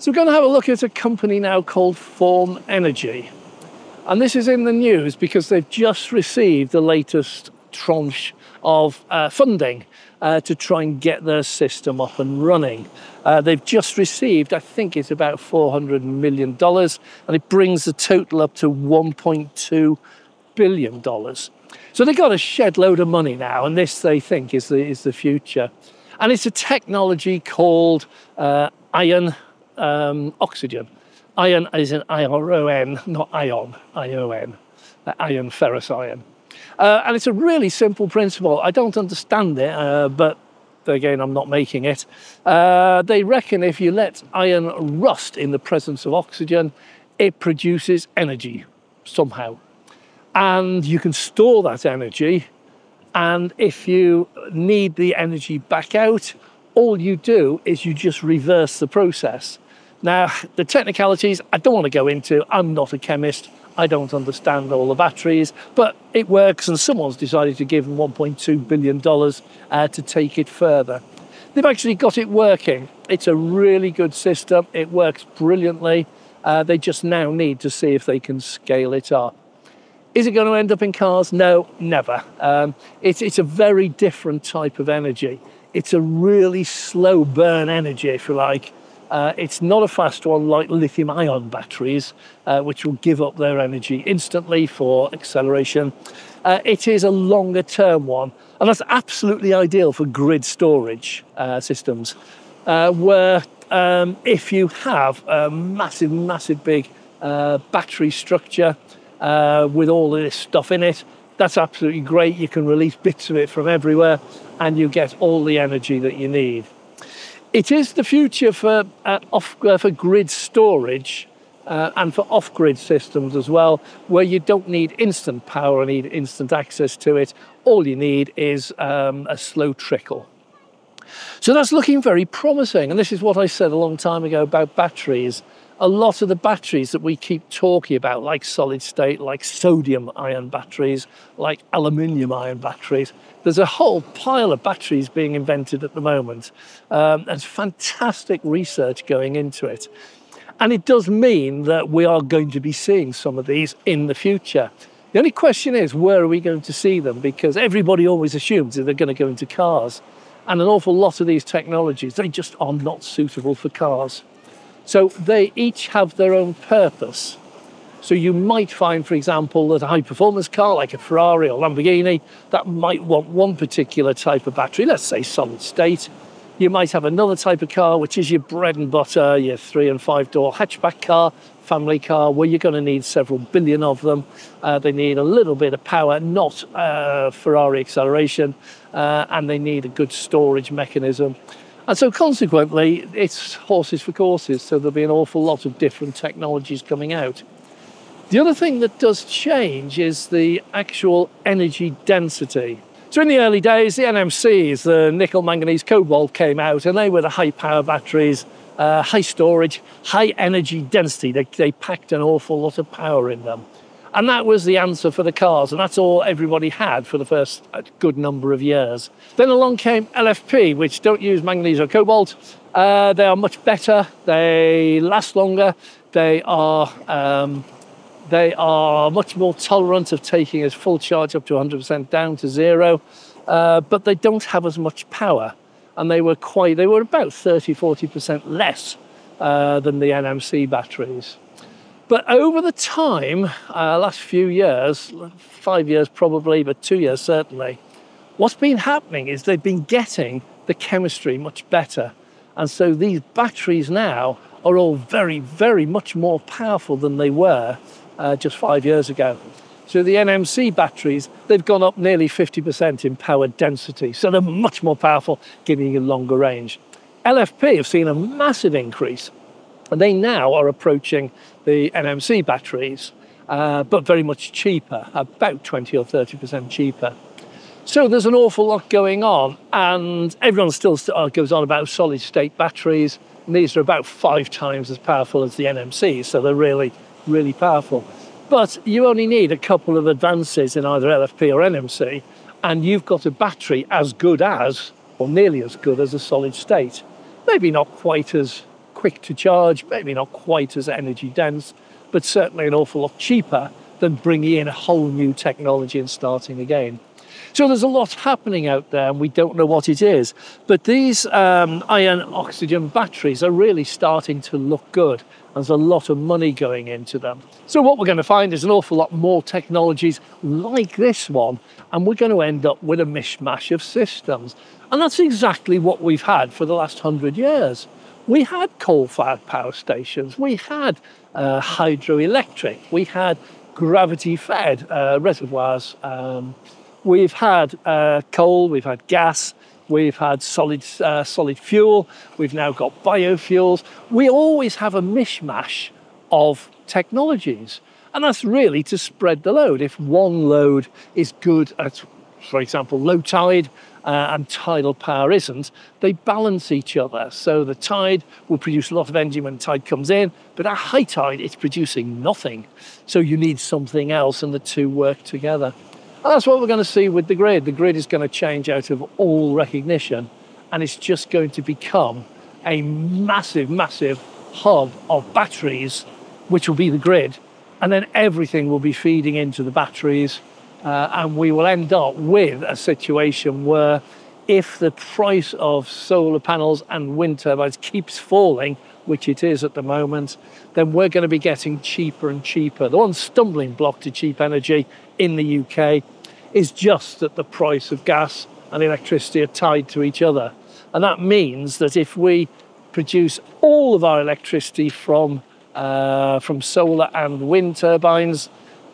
So we're going to have a look at a company now called Form Energy. And this is in the news because they've just received the latest tranche of uh, funding uh, to try and get their system up and running. Uh, they've just received, I think it's about $400 million, and it brings the total up to $1.2 billion. So they've got a shed load of money now, and this they think is the, is the future. And it's a technology called uh, iron um, oxygen. Iron is an I-R-O-N, not ion, I-O-N, uh, iron, ferrous iron. Uh, and it's a really simple principle. I don't understand it, uh, but again, I'm not making it. Uh, they reckon if you let iron rust in the presence of oxygen, it produces energy somehow. And you can store that energy. And if you need the energy back out, all you do is you just reverse the process. Now, the technicalities I don't want to go into. I'm not a chemist. I don't understand all the batteries, but it works, and someone's decided to give them $1.2 billion uh, to take it further. They've actually got it working. It's a really good system. It works brilliantly. Uh, they just now need to see if they can scale it up. Is it going to end up in cars? No, never. Um, it's, it's a very different type of energy. It's a really slow burn energy, if you like. Uh, it's not a fast one like lithium ion batteries, uh, which will give up their energy instantly for acceleration. Uh, it is a longer term one, and that's absolutely ideal for grid storage uh, systems, uh, where um, if you have a massive, massive big uh, battery structure with all this stuff in it, that's absolutely great. You can release bits of it from everywhere and you get all the energy that you need. It is the future for, uh, off, uh, for grid storage uh, and for off grid systems as well, where you don't need instant power or need instant access to it. All you need is um, a slow trickle. So that's looking very promising. And this is what I said a long time ago about batteries a lot of the batteries that we keep talking about, like solid state, like sodium ion batteries, like aluminium ion batteries, there's a whole pile of batteries being invented at the moment. Um, there's fantastic research going into it. And it does mean that we are going to be seeing some of these in the future. The only question is, where are we going to see them? Because everybody always assumes that they're going to go into cars. And an awful lot of these technologies, they just are not suitable for cars. So they each have their own purpose. So you might find, for example, that a high performance car like a Ferrari or Lamborghini that might want one particular type of battery, let's say solid state. You might have another type of car, which is your bread and butter, your three and five door hatchback car, family car, where you're going to need several billion of them. Uh, they need a little bit of power, not uh, Ferrari acceleration, uh, and they need a good storage mechanism. And so consequently, it's horses for courses, so there'll be an awful lot of different technologies coming out. The other thing that does change is the actual energy density. So in the early days, the NMCs, the nickel, manganese, cobalt came out, and they were the high power batteries, uh, high storage, high energy density. They, they packed an awful lot of power in them. And that was the answer for the cars, and that's all everybody had for the first uh, good number of years. Then along came LFP, which don't use manganese or cobalt. Uh, they are much better, they last longer, they are, um, they are much more tolerant of taking a full charge up to 100% down to zero, uh, but they don't have as much power. And they were quite, they were about 30, 40% less uh, than the NMC batteries. But over the time, uh, last few years, five years probably, but two years certainly, what's been happening is they've been getting the chemistry much better. And so these batteries now are all very, very much more powerful than they were uh, just five years ago. So the NMC batteries, they've gone up nearly 50% in power density. So they're much more powerful, giving you longer range. LFP have seen a massive increase and they now are approaching the NMC batteries, uh, but very much cheaper, about 20 or 30% cheaper. So there's an awful lot going on, and everyone still uh, goes on about solid state batteries. And these are about five times as powerful as the NMCs, so they're really, really powerful. But you only need a couple of advances in either LFP or NMC, and you've got a battery as good as, or nearly as good as a solid state. Maybe not quite as quick to charge, maybe not quite as energy dense, but certainly an awful lot cheaper than bringing in a whole new technology and starting again. So there's a lot happening out there and we don't know what it is. But these um, iron oxygen batteries are really starting to look good. There's a lot of money going into them. So what we're going to find is an awful lot more technologies like this one, and we're going to end up with a mishmash of systems. And that's exactly what we've had for the last hundred years. We had coal-fired power stations, we had uh, hydroelectric, we had gravity-fed uh, reservoirs, um, We've had uh, coal, we've had gas, we've had solid, uh, solid fuel, we've now got biofuels. We always have a mishmash of technologies. And that's really to spread the load. If one load is good at, for example, low tide uh, and tidal power isn't, they balance each other. So the tide will produce a lot of energy when tide comes in, but at high tide, it's producing nothing. So you need something else, and the two work together. And that's what we're going to see with the grid. The grid is going to change out of all recognition and it's just going to become a massive, massive hub of batteries, which will be the grid. And then everything will be feeding into the batteries. Uh, and we will end up with a situation where if the price of solar panels and wind turbines keeps falling, which it is at the moment, then we're going to be getting cheaper and cheaper. The one stumbling block to cheap energy in the UK is just that the price of gas and electricity are tied to each other. And that means that if we produce all of our electricity from, uh, from solar and wind turbines,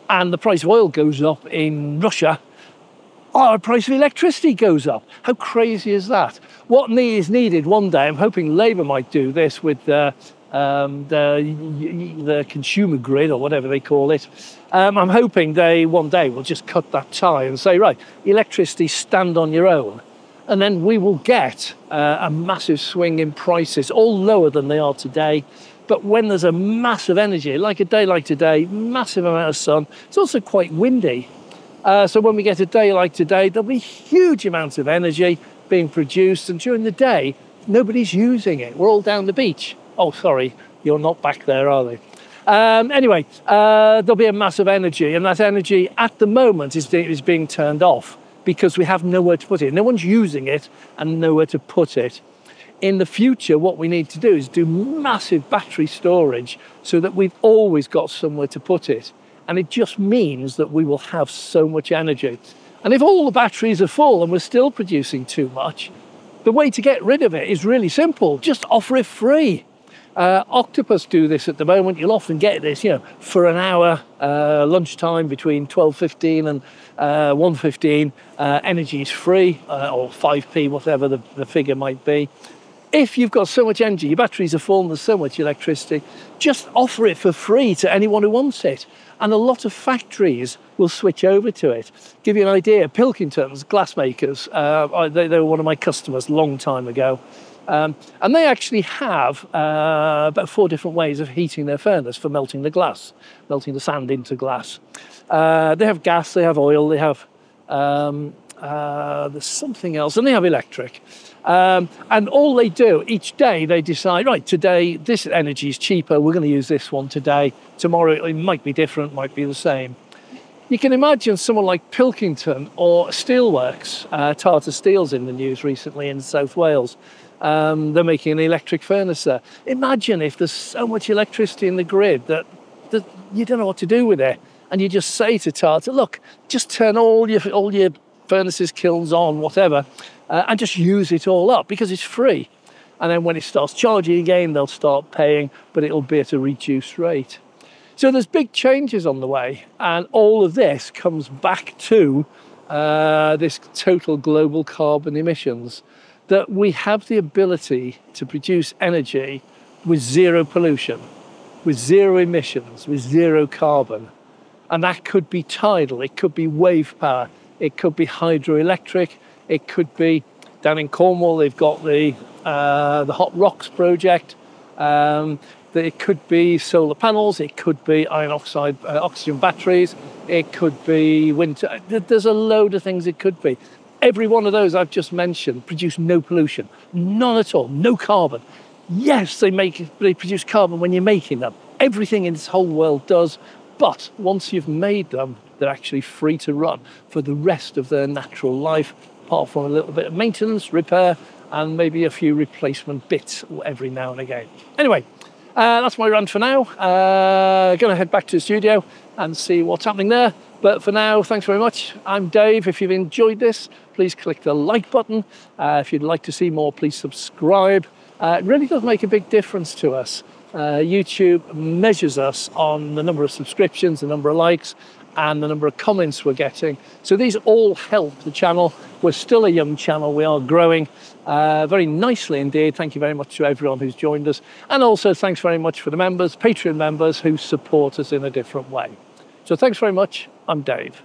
and the price of oil goes up in Russia, our price of electricity goes up. How crazy is that? What is needed one day, I'm hoping Labour might do this with um, the, the consumer grid or whatever they call it. Um, I'm hoping they one day will just cut that tie and say, right, electricity, stand on your own. And then we will get uh, a massive swing in prices, all lower than they are today. But when there's a massive energy, like a day like today, massive amount of sun, it's also quite windy. Uh, so when we get a day like today, there'll be huge amounts of energy being produced, and during the day, nobody's using it. We're all down the beach. Oh, sorry, you're not back there, are they? Um, anyway, uh, there'll be a massive energy, and that energy at the moment is, is being turned off because we have nowhere to put it. No one's using it and nowhere to put it. In the future, what we need to do is do massive battery storage so that we've always got somewhere to put it. And it just means that we will have so much energy. And if all the batteries are full and we're still producing too much, the way to get rid of it is really simple just offer it free. Uh, Octopus do this at the moment. You'll often get this, you know, for an hour uh, lunchtime between 12.15 and uh, 1.15. Uh, energy is free, uh, or 5p, whatever the, the figure might be. If you've got so much energy, your batteries are full and there's so much electricity, just offer it for free to anyone who wants it. And a lot of factories will switch over to it. Give you an idea, Pilkingtons, glassmakers, uh, they, they were one of my customers a long time ago. Um, and they actually have uh, about four different ways of heating their furnace for melting the glass, melting the sand into glass. Uh, they have gas, they have oil, they have um, uh, there's something else, and they have electric. Um, and all they do each day, they decide, right, today this energy is cheaper, we're going to use this one today. Tomorrow it might be different, might be the same. You can imagine someone like Pilkington or Steelworks, uh, Tata Steel's in the news recently in South Wales. Um, they're making an electric furnace there. Imagine if there's so much electricity in the grid that, that you don't know what to do with it. And you just say to Tata, look, just turn all your, all your furnaces, kilns on, whatever, uh, and just use it all up because it's free. And then when it starts charging again, they'll start paying, but it'll be at a reduced rate. So there's big changes on the way, and all of this comes back to uh, this total global carbon emissions that we have the ability to produce energy with zero pollution, with zero emissions, with zero carbon. And that could be tidal, it could be wave power, it could be hydroelectric, it could be down in Cornwall, they've got the, uh, the Hot Rocks project. Um, it could be solar panels, it could be iron oxide, uh, oxygen batteries, it could be winter. There's a load of things it could be. Every one of those I've just mentioned produce no pollution, none at all, no carbon. Yes, they make they produce carbon when you're making them. Everything in this whole world does, but once you've made them, they're actually free to run for the rest of their natural life, apart from a little bit of maintenance, repair, and maybe a few replacement bits every now and again. Anyway, uh, that's my run for now. Uh, to head back to the studio and see what's happening there. But for now, thanks very much. I'm Dave. If you've enjoyed this, please click the like button. Uh, if you'd like to see more, please subscribe. Uh, it really does make a big difference to us. Uh, YouTube measures us on the number of subscriptions, the number of likes, and the number of comments we're getting. So these all help the channel. We're still a young channel. We are growing uh, very nicely indeed. Thank you very much to everyone who's joined us. And also thanks very much for the members, Patreon members who support us in a different way. So thanks very much. I'm Dave.